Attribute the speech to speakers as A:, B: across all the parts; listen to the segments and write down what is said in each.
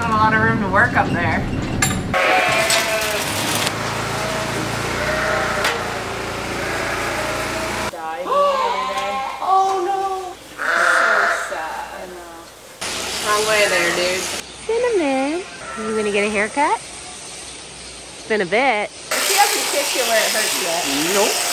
A: Not a lot of room to work up there. oh no! So sad. Wrong way there, dude.
B: Cinnamon. You gonna get a haircut? It's been a bit.
A: She hasn't kicked you where it hurts yet.
C: Nope.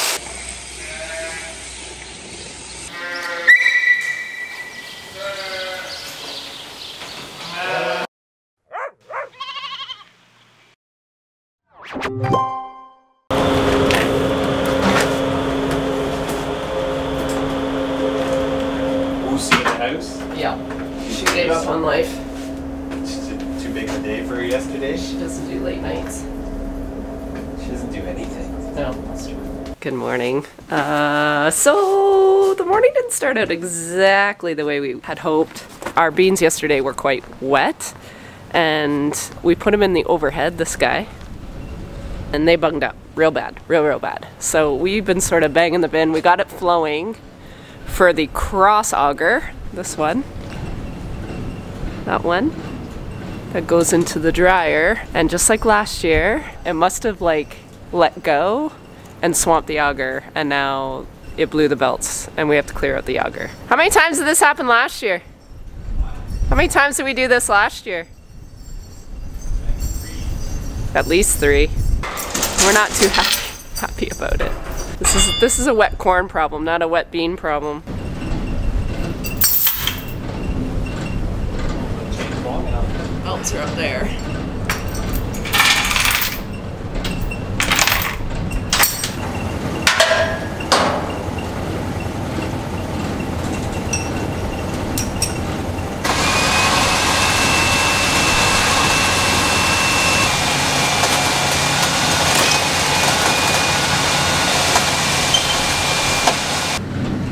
A: So the morning didn't start out exactly the way we had hoped. Our beans yesterday were quite wet, and we put them in the overhead, this guy, and they bunged up real bad, real, real bad. So we've been sort of banging the bin. We got it flowing for the cross auger, this one, that one, that goes into the dryer. And just like last year, it must have like let go and swamped the auger, and now it blew the belts, and we have to clear out the auger. How many times did this happen last year? How many times did we do this last year? At least three. We're not too happy, happy about it. This is this is a wet corn problem, not a wet bean problem. Belts are up there.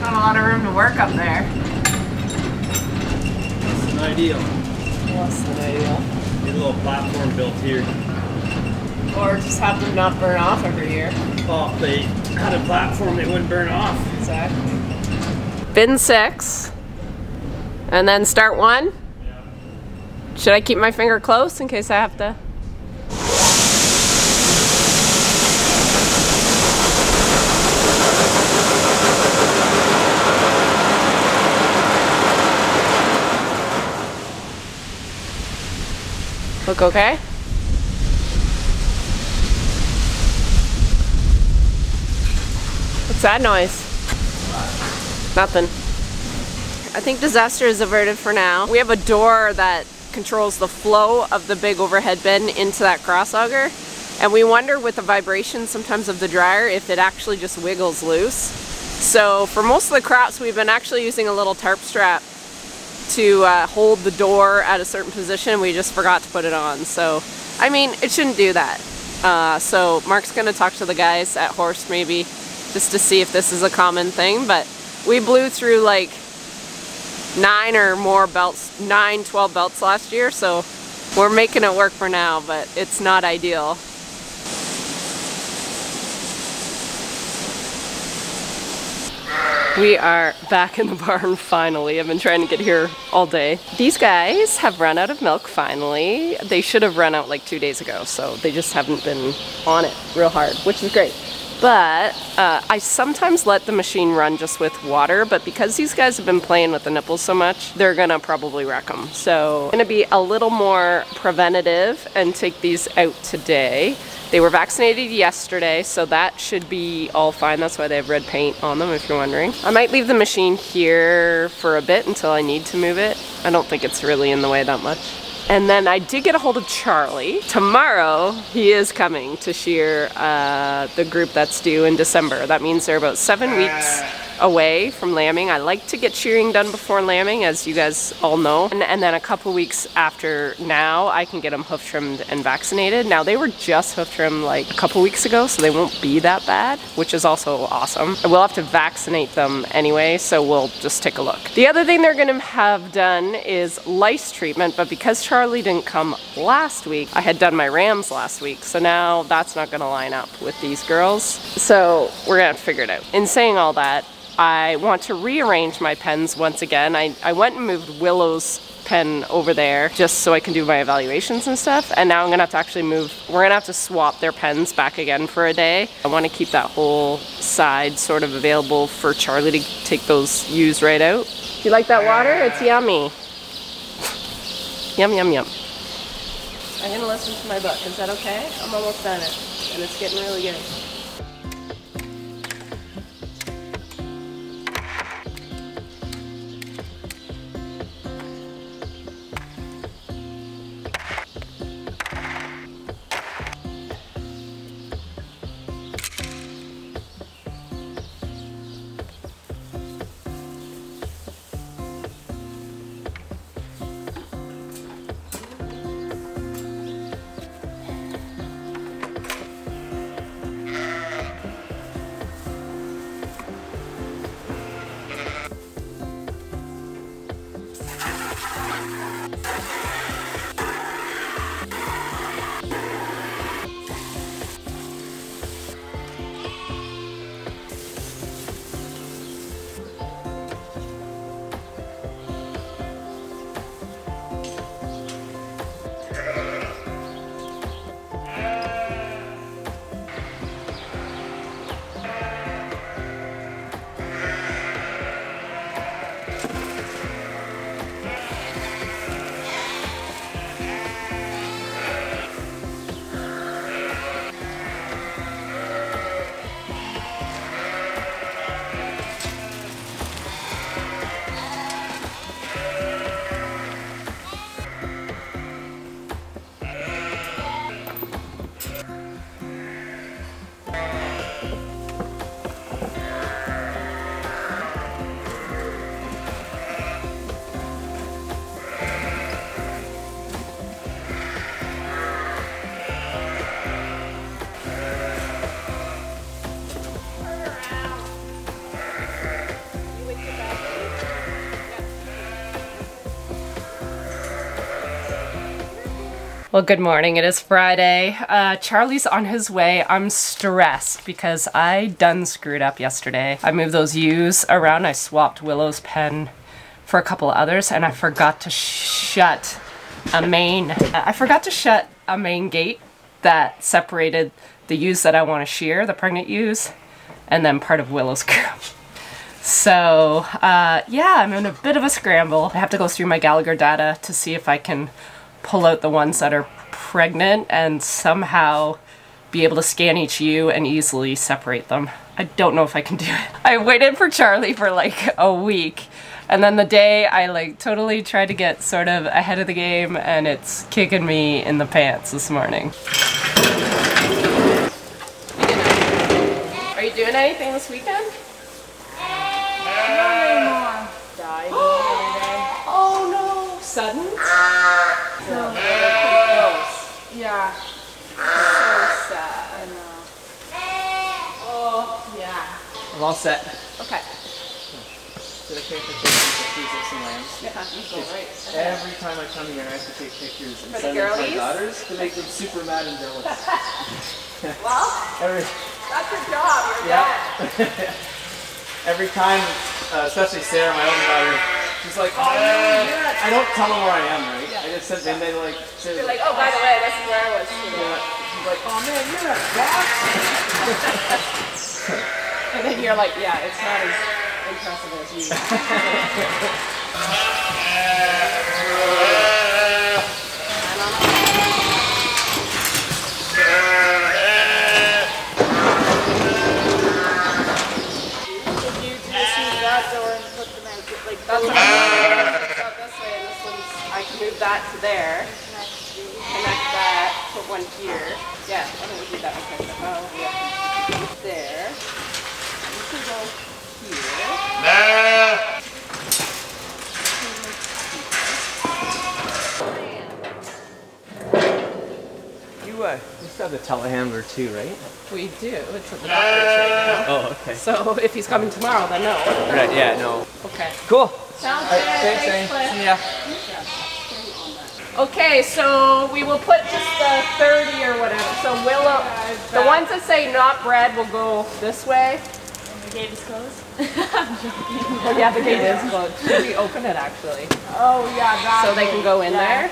A: Not a lot of room to work up there.
C: That's an ideal.
A: Less than ideal.
C: Get a little platform built here.
A: Or just have them not burn off every year.
C: Oh, if they had a platform, they wouldn't burn off.
A: Exactly. Bin six. And then start one. Should I keep my finger close in case I have to? Look okay? What's that noise? Nothing. I think disaster is averted for now. We have a door that controls the flow of the big overhead bin into that cross auger. And we wonder with the vibration sometimes of the dryer if it actually just wiggles loose. So for most of the crops, we've been actually using a little tarp strap to uh, hold the door at a certain position. We just forgot to put it on. So, I mean, it shouldn't do that. Uh, so Mark's gonna talk to the guys at Horst maybe just to see if this is a common thing. But we blew through like nine or more belts, nine, 12 belts last year. So we're making it work for now, but it's not ideal. We are back in the barn finally. I've been trying to get here all day. These guys have run out of milk finally. They should have run out like two days ago, so they just haven't been on it real hard, which is great. But uh, I sometimes let the machine run just with water, but because these guys have been playing with the nipples so much, they're gonna probably wreck them. So I'm gonna be a little more preventative and take these out today. They were vaccinated yesterday, so that should be all fine. That's why they have red paint on them, if you're wondering. I might leave the machine here for a bit until I need to move it. I don't think it's really in the way that much. And then I did get a hold of Charlie. Tomorrow, he is coming to shear uh, the group that's due in December. That means they're about seven weeks away from lambing. I like to get shearing done before lambing, as you guys all know. And, and then a couple weeks after now, I can get them hoof trimmed and vaccinated. Now, they were just hoof trimmed like a couple weeks ago, so they won't be that bad, which is also awesome. We'll have to vaccinate them anyway, so we'll just take a look. The other thing they're gonna have done is lice treatment, but because Charlie didn't come last week, I had done my rams last week, so now that's not gonna line up with these girls. So we're gonna have to figure it out. In saying all that, I want to rearrange my pens once again. I, I went and moved Willow's pen over there just so I can do my evaluations and stuff. And now I'm gonna have to actually move, we're gonna have to swap their pens back again for a day. I wanna keep that whole side sort of available for Charlie to take those ewes right out. Do you like that water? It's yummy. yum, yum, yum. I'm gonna listen to my book. Is that okay? I'm almost done it. And it's getting really good. Well, good morning. It is Friday. Uh, Charlie's on his way. I'm stressed because I done screwed up yesterday. I moved those ewes around. I swapped Willow's pen for a couple others and I forgot to shut a main. I forgot to shut a main gate that separated the ewes that I want to shear, the pregnant ewes, and then part of Willow's group. So, uh, yeah, I'm in a bit of a scramble. I have to go through my Gallagher data to see if I can pull out the ones that are pregnant and somehow be able to scan each ewe and easily separate them. I don't know if I can do it. I waited for Charlie for like a week and then the day I like totally tried to get sort of ahead of the game and it's kicking me in the pants this morning. Are you doing anything this weekend?
B: Not anymore.
A: Die. oh no! Sudden?
B: Yeah.
A: So sad.
B: I know.
A: Oh, yeah.
D: I'm all set.
A: Okay.
D: Is it okay if I take some pictures of some lambs?
A: Yeah, you go right.
D: Every time I come here, I have to take pictures and
A: For the
D: send them to my daughters to make them super mad and jealous.
A: Well,
D: every,
A: that's your job. You're
D: yeah. every time, uh, especially Sarah, my older daughter, she's like, oh, no, you're I don't tell them where I am, right? I just send them, they like, say,
A: You're like, oh, by the way, this is where I was. today."
D: yeah. She's like, oh man, you're a boss.
A: And then you're like, yeah, it's not as impressive as you.
B: If you just use that door and put them out, get, like
A: That's what I'm doing. It's this way, and this one's, I can move that to there, connect that, put one here. Yeah, I think we do that. Okay, oh, yeah. There. You can go here.
D: You, uh, you still have the telehandler too, right?
A: We do. It's at the doctor's right now.
D: Oh, okay.
A: So if he's coming tomorrow, then no.
D: Right, yeah, no.
A: Okay.
D: Cool.
A: Sounds
D: All
A: good.
D: right, thanks,
A: Thanks,
D: Annie.
A: Cliff.
D: See.
A: Okay, so we will put just the 30 or whatever. So Willow, the ones that say not bred will go this way.
B: Gate is closed. I'm joking.
A: Oh yeah, the gate is closed. Should we open it actually?
B: Oh yeah, that.
A: So they can go in there?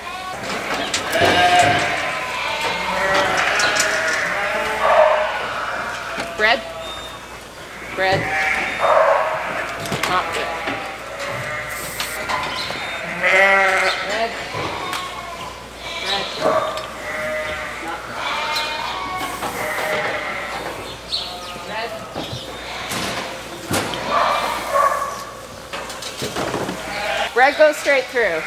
A: Bred? Bred? Not good. Bred? Bred? Not Bred? Bred goes straight through.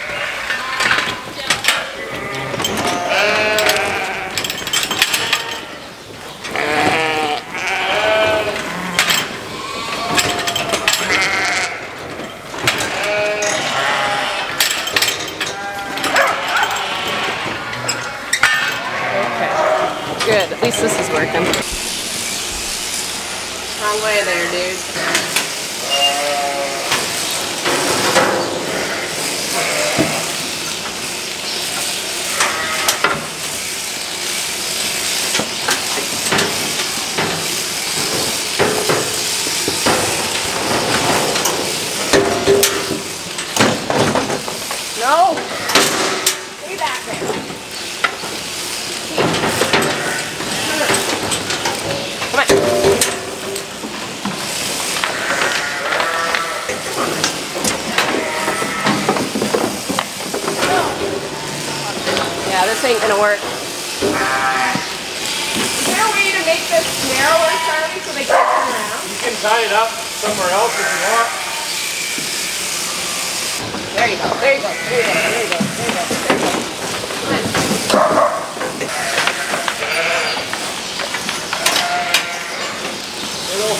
A: Good. At least this is working. Wrong way there, dude. No! Stay back there. Come on. Yeah, this ain't gonna work. Is there a way to make this narrower, Charlie, so they can't turn around?
C: You can tie it up somewhere else if you want.
A: There you go, there you go, there you go, there you go, there you go, there you go. Come on.
C: It'll,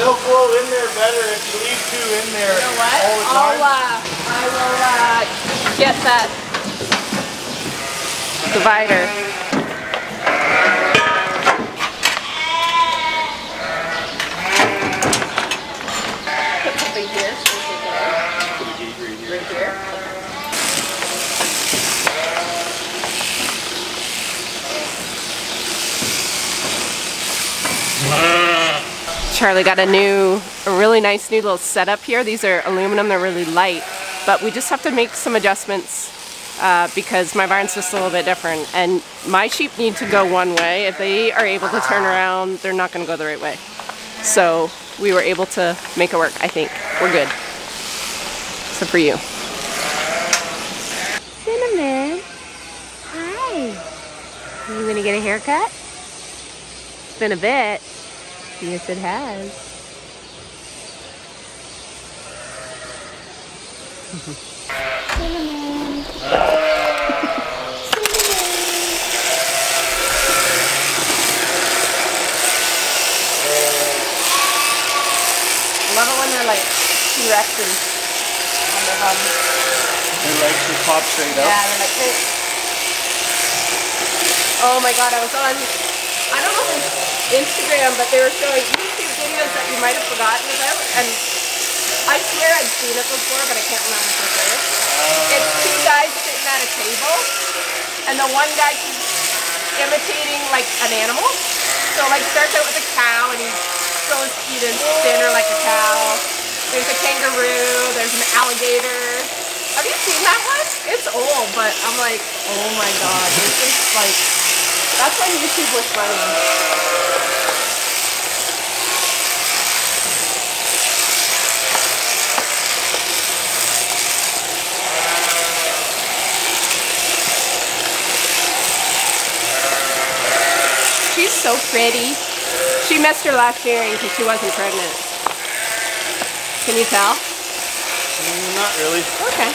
C: it'll flow in there better if you leave two in there
A: You know what?
C: all the
A: I'll,
C: time.
A: uh, I will, uh, get that divider. Put something here, so we take it. Right here. Charlie got a new, a really nice new little setup here. These are aluminum, they're really light, but we just have to make some adjustments uh, because my barn's just a little bit different. And my sheep need to go one way. If they are able to turn around, they're not gonna go the right way. So we were able to make it work, I think. We're good. Except for you.
B: Cinnamon. Hi. You gonna get a haircut? It's been a bit. Yes, it has. Cinnamon.
A: I love it when they're like T-Rexes on their bum.
C: Your legs just pop straight up.
A: Yeah, they're like this. Oh my god, I was on, I don't know if it's Instagram, but they were showing YouTube videos that you might have forgotten about, and I swear I'd seen it before, but I can't remember for sure. Uh, it's two guys sitting at a table, and the one guy keeps imitating like an animal. So like starts out with a cow, and he goes to eat his dinner like a cow. There's a kangaroo, there's an alligator. Have you seen that one? It's old, but I'm like, oh my god, this is like, that's when YouTube was funny. So pretty. She missed her last shearing because she wasn't pregnant. Can you tell?
C: Mm, Not really.
A: Okay.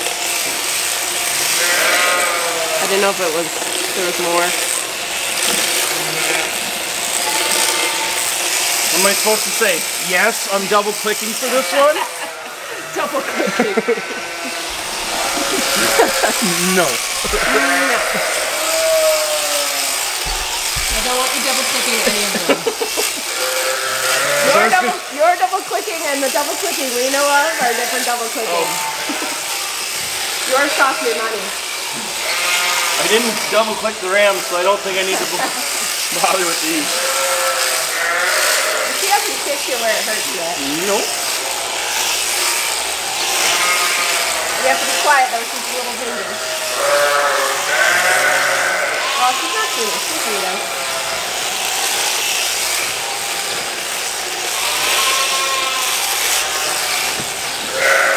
A: I didn't know if it was there was more.
C: Am I supposed to say, yes, I'm double clicking for this one?
A: Double clicking.
C: no.
A: I don't want you double clicking any of them. Your double, your double clicking and the double clicking we know of are different double clicking. Oh. Yours cost me money.
C: I didn't double click the RAM, so I don't think I need to bother with these.
A: She hasn't hit you where it hurts yet.
D: Nope.
A: You have to be quiet though, she's a little dangerous. Well, she's not sweet. She's sweet though. Yeah.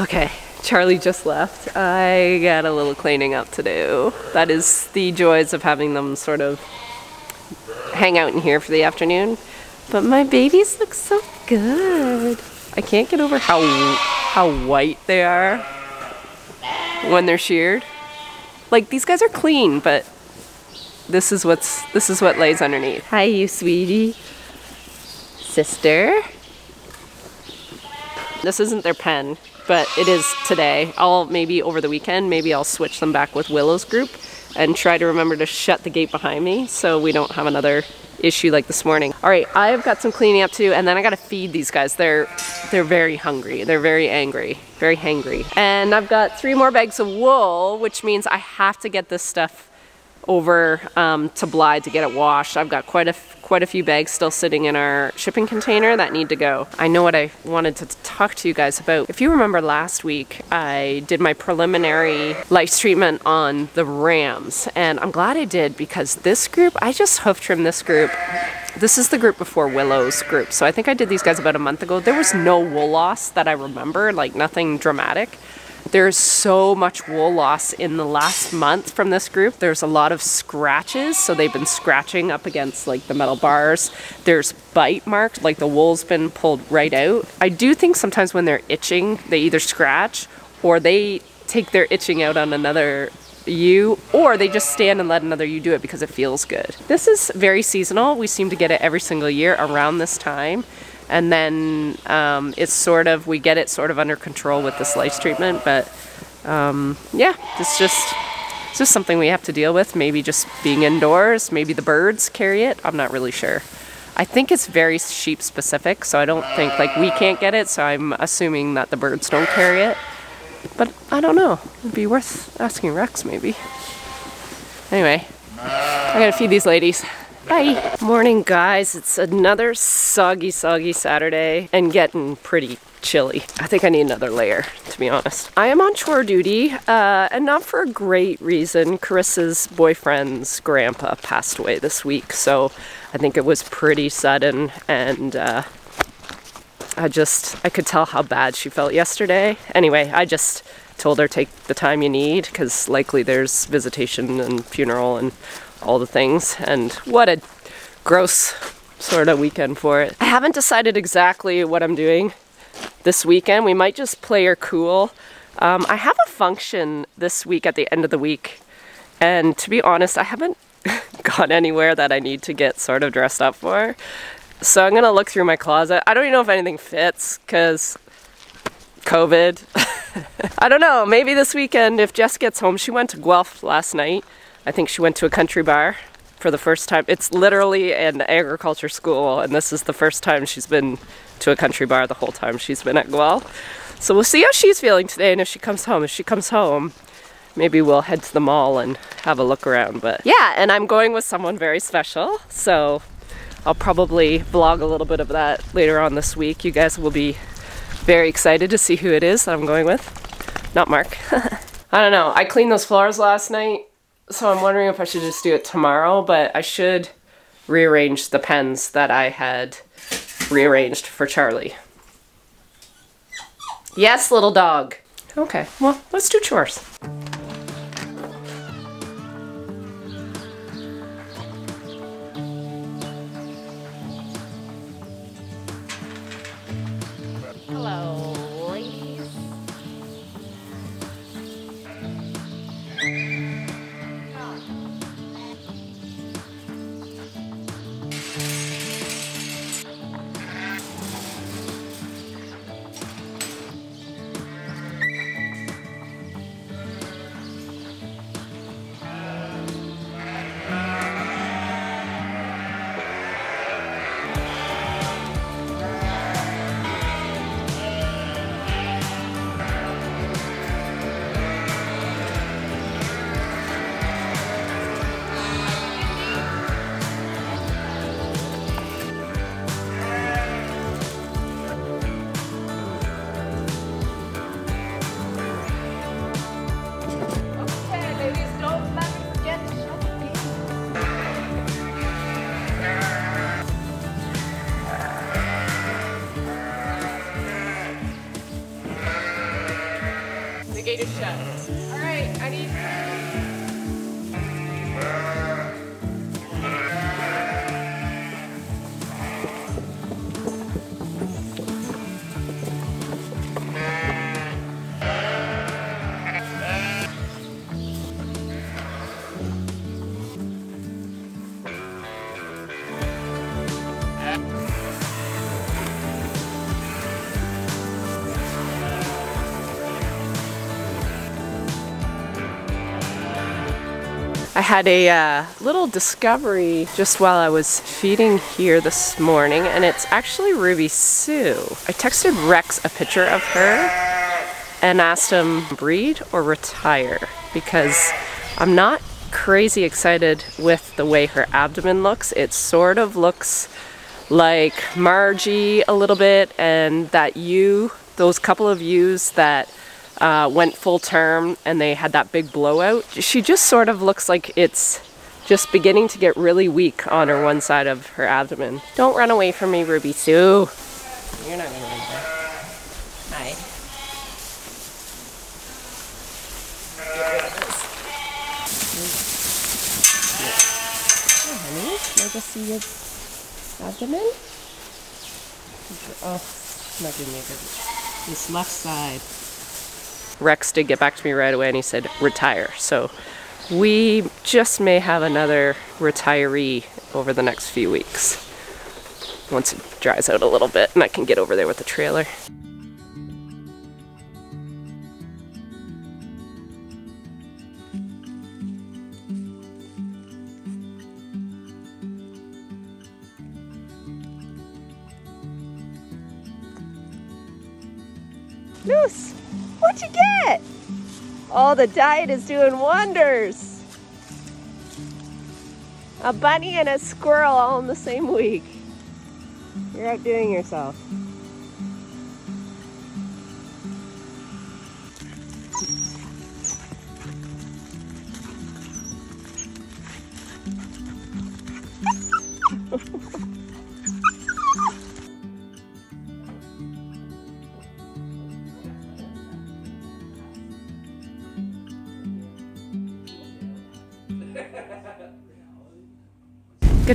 A: Okay, Charlie just left. I got a little cleaning up to do. That is the joys of having them sort of hang out in here for the afternoon. But my babies look so good. I can't get over how how white they are when they're sheared. Like these guys are clean, but this is what's this is what lays underneath. Hi, you sweetie. Sister. This isn't their pen, but it is today. I'll maybe over the weekend, maybe I'll switch them back with Willow's group and try to remember to shut the gate behind me so we don't have another issue like this morning. All right, I've got some cleaning up to and then I gotta feed these guys. They're they're very hungry. They're very angry, very hangry. And I've got three more bags of wool, which means I have to get this stuff over um, to Blyth to get it washed. I've got quite a quite a few bags still sitting in our shipping container that need to go. I know what I wanted to talk to you guys about. If you remember last week, I did my preliminary lice treatment on the rams, and I'm glad I did because this group, I just hoof trimmed this group. This is the group before Willow's group, so I think I did these guys about a month ago. There was no wool loss that I remember, like nothing dramatic. There's so much wool loss in the last month from this group. There's a lot of scratches, so they've been scratching up against like the metal bars. There's bite marks, like the wool's been pulled right out. I do think sometimes when they're itching, they either scratch or they take their itching out on another ewe or they just stand and let another ewe do it because it feels good. This is very seasonal. We seem to get it every single year around this time and then um, it's sort of we get it sort of under control with this lice treatment but um, yeah it's just it's just something we have to deal with maybe just being indoors maybe the birds carry it i'm not really sure. I think it's very sheep specific so i don't think like we can't get it so i'm assuming that the birds don't carry it. But i don't know it'd be worth asking rex maybe. Anyway i gotta feed these ladies Bye. Morning, guys. It's another soggy, soggy Saturday and getting pretty chilly. I think I need another layer, to be honest. I am on chore duty, uh, and not for a great reason. Carissa's boyfriend's grandpa passed away this week, so I think it was pretty sudden, and uh, I just, I could tell how bad she felt yesterday. Anyway, I just told her take the time you need, because likely there's visitation and funeral and all the things. And what a gross sort of weekend for it. I haven't decided exactly what I'm doing this weekend. We might just play her cool. Um, I have a function this week at the end of the week. And to be honest, I haven't gone anywhere that I need to get sort of dressed up for. So I'm gonna look through my closet. I don't even know if anything fits because COVID. I don't know. Maybe this weekend, if Jess gets home, she went to Guelph last night. I think she went to a country bar for the first time. It's literally an agriculture school, and this is the first time she's been to a country bar the whole time she's been at Guelph. So we'll see how she's feeling today and if she comes home. If she comes home, maybe we'll head to the mall and have a look around. But yeah, and I'm going with someone very special. So I'll probably vlog a little bit of that later on this week. You guys will be very excited to see who it is that I'm going with. Not Mark. I don't know. I cleaned those floors last night, so I'm wondering if I should just do it tomorrow, but I should rearrange the pens that I had rearranged for Charlie. Yes, little dog. Okay, well, let's do chores. Had a uh, little discovery just while I was feeding here this morning, and it's actually Ruby Sue. I texted Rex a picture of her and asked him breed or retire because I'm not crazy excited with the way her abdomen looks. It sort of looks like Margie a little bit, and that ewe, those couple of ewes that uh, went full term and they had that big blowout. She just sort of looks like it's just beginning to get really weak on her one side of her abdomen. Don't run away from me, Ruby Sue. You're not gonna run away. Hi. Oh, honey, can I just see your abdomen? Oh, not me good. This left side. Rex did get back to me right away and he said retire. So we just may have another retiree over the next few weeks. Once it dries out a little bit and I can get over there with the trailer. Moose, what'd you get? Oh, the diet is doing wonders. A bunny and a squirrel all in the same week. You're outdoing yourself.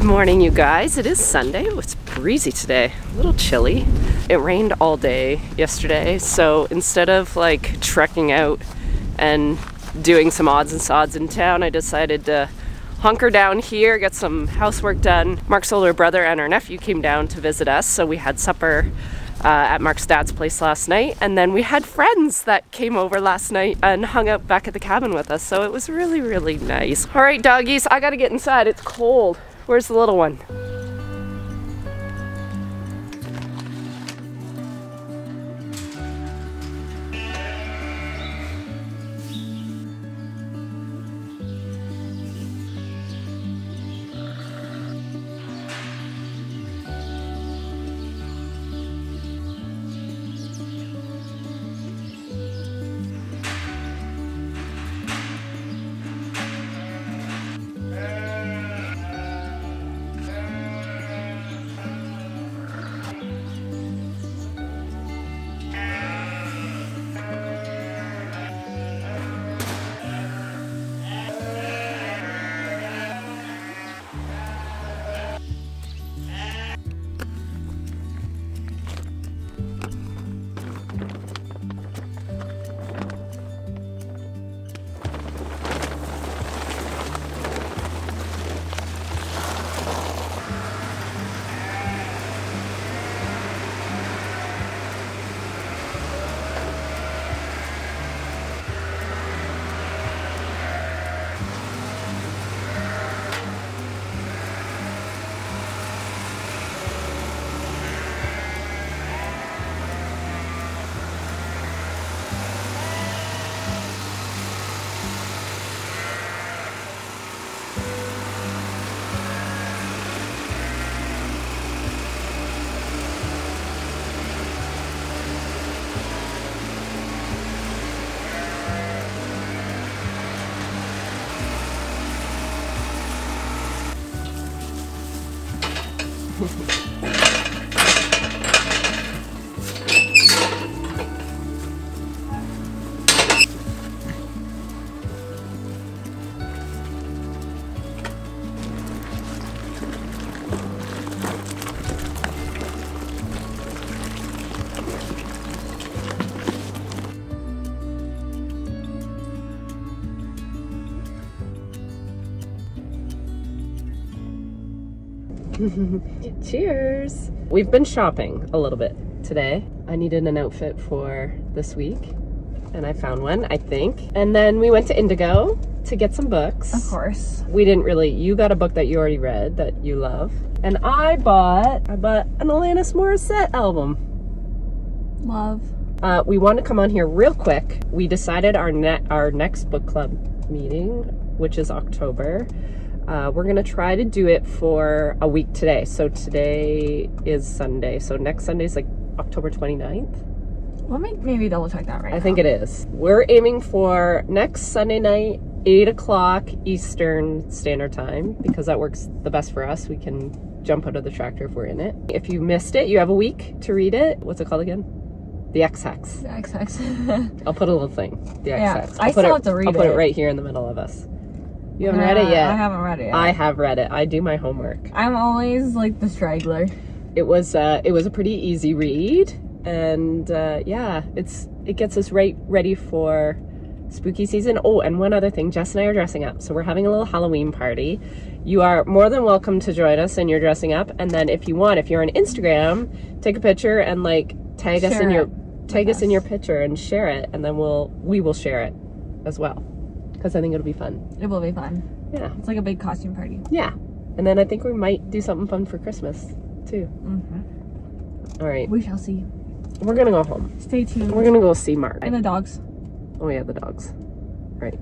A: Morning, you guys. It is Sunday. It's breezy today, a little chilly. It rained all day yesterday, so instead of like trekking out and doing some odds and sods in town, I decided to hunker down here, get some housework done. Mark's older brother and our nephew came down to visit us, so we had supper uh, at Mark's dad's place last night, and then we had friends that came over last night and hung out back at the cabin with us, so it was really, really nice. All right, doggies, I gotta get inside. It's cold. Where's the little one? Cheers. We've been shopping a little bit today. I needed an outfit for this week, and I found one, I think. And then we went to Indigo to get some books.
E: Of course.
A: We didn't really. You got a book that you already read that you love, and I bought I bought an Alanis Morissette album.
E: Love.
A: Uh, we want to come on here real quick. We decided our net our next book club meeting, which is October. Uh, we're gonna try to do it for a week today. So today is Sunday. So next Sunday is like October 29th.
E: Let me maybe double check that right
A: I think it is. We're aiming for next Sunday night, 8 o'clock Eastern Standard Time, because that works the best for us. We can jump out of the tractor if we're in it. If you missed it, you have a week to read it. What's it called again? The Ex Hex.
E: XX.
A: I'll put a little thing. The
E: Yeah,
A: Ex Hex.
E: I
A: I'll put
E: still
A: it,
E: have to read
A: I'll put it
E: it.
A: right here in the middle of us. You haven't read it yet.
E: I haven't read it yet.
A: I have read it. I do my homework.
E: I'm always like the straggler.
A: It was uh, it was a pretty easy read, and uh, yeah, it's it gets us right ready for spooky season. Oh, and one other thing, Jess and I are dressing up, so we're having a little Halloween party. You are more than welcome to join us, and you're dressing up. And then if you want, if you're on Instagram, take a picture and like tag us in your tag us in your picture and share it, and then we'll we will share it as well because I think it'll be fun.
E: It will be fun.
A: Yeah,
E: It's like a big costume party.
A: yeah. And then I think we might do something fun for Christmas too.
E: Mm-hmm.
A: All right,
E: We shall see.
A: we're gonna go home.
E: Stay tuned.
A: We're gonna go see Mark.
E: and the dogs.
A: Oh yeah, the dogs. Right.